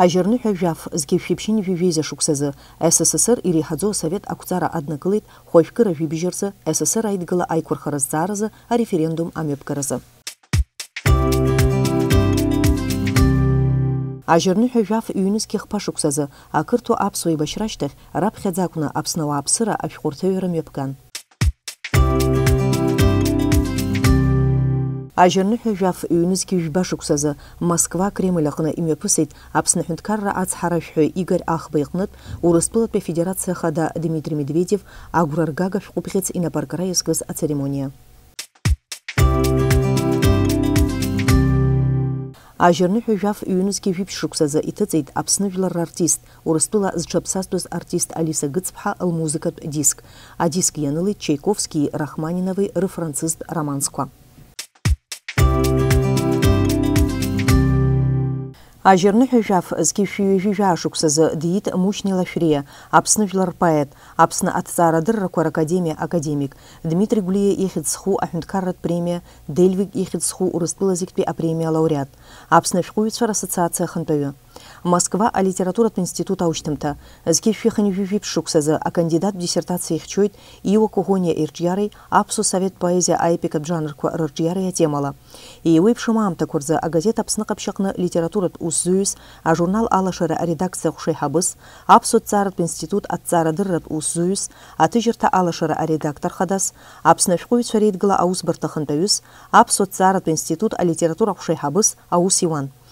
ажьырныҳәа жәаф зқьи шәиԥшьынь жәижәеиза шықәсазы. СССР иреиҳаӡоу асовет ақәҵара аднакылеит хәажәкыра жәибжьы рзы СССР аидгыла аиқәырхара зҵааразы ареферендум амҩаԥгаразы жәаф ақырҭуа аԥсуа еибашьра ашьҭахь раԥхьаӡа акәны Аԥсны ауааԥсыра ашәҟәырҭаҩра мҩаԥган. Ажьырныҳәа жәаф ҩнызқьи жәба шықәсазы Москва Кремль аҟны имҩаԥысит Аԥсны Аҳәынҭқарра ацҳаражәҳәаҩ Игорь Ахба иҟнытә Урыстәылатәи Афедерациа Хада Дмитрий Медведев агәра ргага шәҟәыбӷьыц инапаркра иазкыз ацеремониа ажьырныҳәа жәаф ҩнызқьи жәиԥшь шықәсазы иҭыҵит Аԥсны жәлар рартист Урыстәыла зҽаԥсастәыз артист Алиса Гыцԥҳа лмузыкатә диск. Адиск ианылеит Чайковски Рахманинови рыфранцызтә романсқәа ажьырныҳәа жәаф зқьи шәҩажәижәаа шықәсазы диит Мушьни Лашәриа Аԥсны жәлар рпоет Аԥсны аҭҵаарадыррақәа ракадемиа академик. Дмитрий Гәлиа ихьӡ зху аҳәынҭқарратә премиа Дельвиг ихьӡ зху Урыстәылазиктәи апремиа лауреат. Аԥсны ашәҟәыҩҩцәа рассоциациа ахантәаҩы Москва алитературатә институт аушьҭымҭа зқьи шәихынҩажәижәи ԥшықәсазы акандидат диссертациа ихьчоит Иуа Куӷониа ирҿиареи аԥсуа совет поезиа аепикатә жанрқәа рырҿиареи атемала еиуеиԥшым аамҭақәа рзы агазеҭ Аԥсны ҟаԥшьаҟны литературатә усзуҩыс ажурнал алашара аредакциа хәшеиҳабыс аԥсуа ҭҵааратә институт аҭҵаарадырратә усзуҩыс аҭыжьырҭа алашара аредактор хадас Аԥсны ашәҟәыҩҩцәа реидгыла аусбарҭа хантәаҩыс аԥсуа ҭҵааратә институт алитература хәшеиҳабыс аус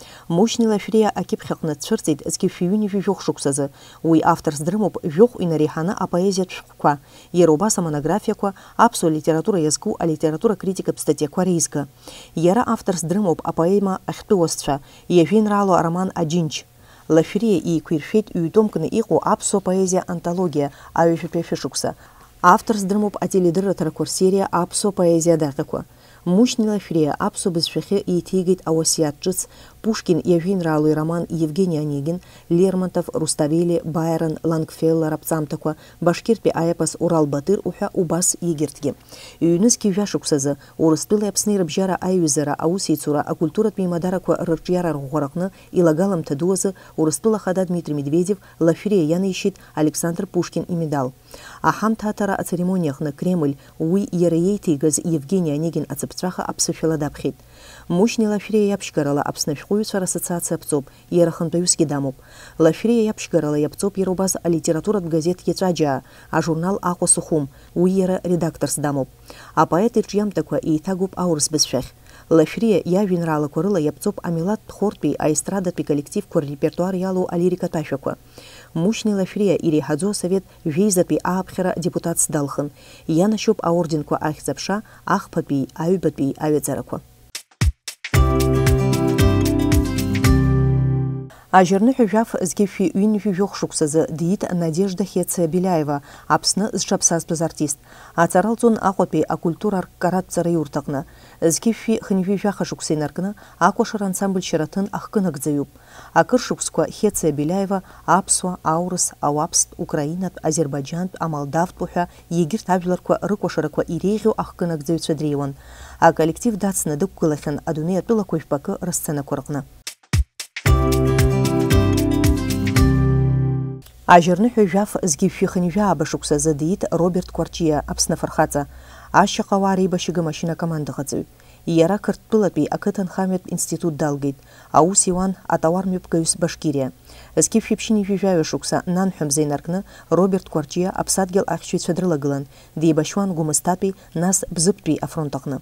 иуан Мушьни Лашәриа акьыԥхьаҟны дцәырҵит зқьи шәиҩынҩажәи жәохә шықәсазы уи авторс дрымоуп жәохә инареиҳаны апоезиатә шәҟәқәа иара убас амонографиақәа аԥсуа литература иазку алитература критикатә статиақәа реизга иара авторс дрымоуп апоема ахьтәы уасцәа иажәеинраало ароман аџьынџь Лашәриа еиқәиршәеит ҩ-томкны иҟоу аԥсуа поезиа антологиа аҩажәатәи ашәышықәса авторс дрымоуп ателедырраҭарақәа рсериа аԥсуа поезиа адаҟьақәа Мушьни Лашәриа аԥсуа бызшәахьы еиҭеигеит ауасиаҭ ҿыц Пушкин иажәеинраалои роман Евгений Онегин, Лермонтов, Руставели, Байрон, Лангфеллер аԥҵамҭақәа, Башкиртәи аепос Урал Батыр уҳәа убас егьырҭгьы. Ҩнызқьи жәашықәсазы Урыстәылеи Аԥсни рыбжьара аиҩызара, аусеицура, акультуратә еимадарақәа рырҿиара рӷәӷәараҟны илагаламҭа ду азы Урыстәыла Хада Дмитрий Медведев Лашәриа ианаишьит Александр Пушкин имедал. Аҳамҭаҭара ацеремониаҟны Кремль уи иара иеиҭеигаз Евгений Онегин ацыԥҵәаха аԥсышәала даԥхьеит. Мушьни Лашәриа иаԥшьгарала Аԥсны ашәҟәыҩҩцәа рассоциациа аԥҵоуп, иара хантәаҩысгьы дамоуп. Лашәриа иаԥшьгарала иаԥҵоуп иара убас алитературатә газеҭ Иаҵәаџьаа, ажурнал Аҟәа Сухум, уи иара редакторс дамоуп. Апоет ирҿиамҭақәа еиҭагоуп аурыс бызшәахь. Лашәриа иажәеинраалақәа рыла иаԥҵоуп амилаҭтә хортәи аестрадатәи коллективқәа ррепертуар иалоу алирикатә ашәақәа. Мушьни Лашәриа иреиҳаӡоу асовет жәеизатәи ааԥхьара депутатс далхын. Ианашьоуп аорденқәа ахьӡ-аԥша, ахԥатәи, аҩбатәи аҩаӡарақәа. Ажьырныҳәа жәаф зқьышәи ҩынҩажәи жәохә шықәсазы диит Надежда Хеция Беляева Аԥсны зҽаԥсазтәыз артист. Аҵаралҵон Аҟәатәи акультура арккаратәҵара иурҭаҟны. Зқьышәи хынҩажәи жәаха шықәса инаркны акәашара ансамбль Шьараҭын ахкынагӡаҩуп. Акыр шықәсқәа Хеция Беляева аԥсуа, аурыс, ауаԥстә, украинатә, азербайџьантә, амалдавтә ҳәа егьырҭ ажәларқәа рыкәашарақәа иреиӷьу ахкынагӡаҩцәа дреиуан. Аколлектив дацны дықәгылахьан адунеи атәылақәа жәпакы рысценақәа рҟны. Ажьырныҳәа жәаф згьы шәихынҩаaba шықәсазы диит Роберт Кварчиа Аԥсны афырхаҵа ашьаҟауаа реибашьыга машина командаҟаҵаҩ иара қырҭтәылатәи ақыҭанхамҩатә институт далгеит аус иуан атауармҩаԥгаҩыс башкириа зқьы шәиԥшьыни жәажәаҩа шықәса нанҳәамза инаркны роберт кварчиа аԥсадгьыл ахьчаҩцәа дрылагылан деибашьуан гәымсҭатәи нас бзыԥтәи афронт аҟны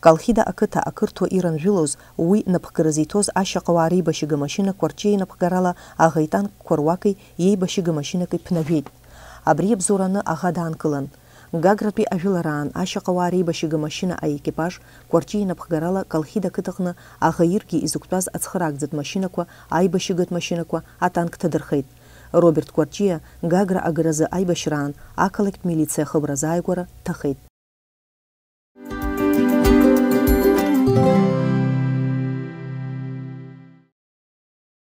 Калхида ақыҭа ақырҭуа иранжәылоз уи напхгаразы иҭоз ашьаҟауаа реибашьыга машьынақәа рҿиа инапхгарала аӷа итанкқәа руаки иеибашьыга машьынаки ԥнажәеит. Абри абзураны аӷа даанкылан. Гагратәи ажәылараан ашьаҟауаа реибашьыга машьына аекипаж Кәарчи инапхгарала Калхида ақыҭаҟны аӷа иргьы изықәтәаз ацхыраагӡатә машьынақәа, аибашьыгатә машьынақәа атанк ҭадырхеит. Роберт Кәарчиа Гагра агаразы аибашьраан ақалақьтә милициа хыбра зааигәара ҭахеит.